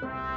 Bye.